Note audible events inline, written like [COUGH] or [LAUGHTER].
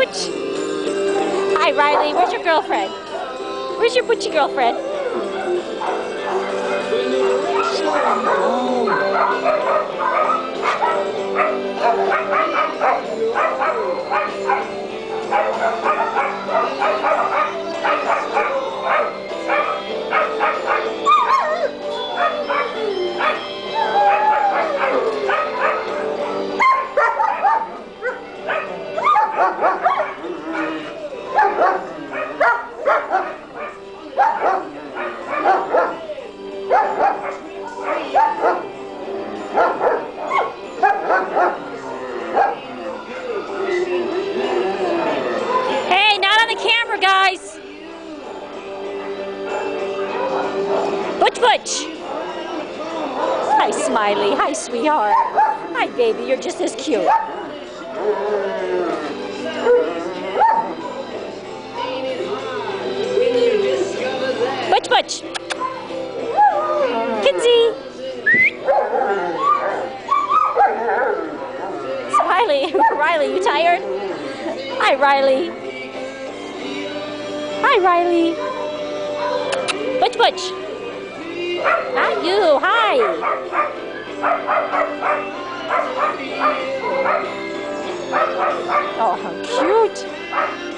Butch. Hi, Riley. Where's your girlfriend? Where's your Butchie girlfriend? Hey, Butch. Hi, Smiley. Hi, sweetheart. Hi, baby. You're just as cute. Butch Butch. Kinsey. Smiley. [LAUGHS] Riley, you tired? Hi, Riley. Hi, Riley. Butch Butch. Oh, how cute!